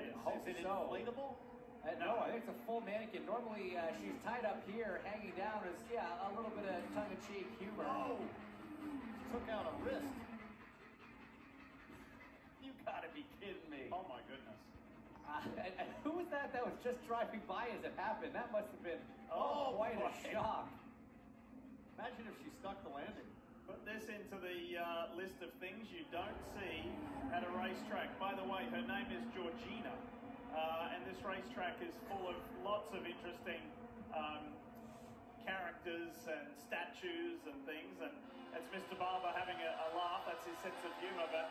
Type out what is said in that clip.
would is. hope is it so. inflatable? Uh, no, I think it's a full mannequin. Normally, uh, she's tied up here, hanging down as, yeah, a little bit of tongue-in-cheek humor. Oh! Took out a wrist. You gotta be kidding me. Oh my goodness. Uh, and, and who was that that was just driving by as it happened? That must have been oh, Oh, quite boy. a shock. Imagine if she stuck the landing. Put this into the uh, list of things you don't see at a racetrack. By the way, her name is Georgina, uh, and this racetrack is full of lots of interesting um, characters and statues and things. And it's Mr. Barber having a, a laugh. That's his sense of humour. But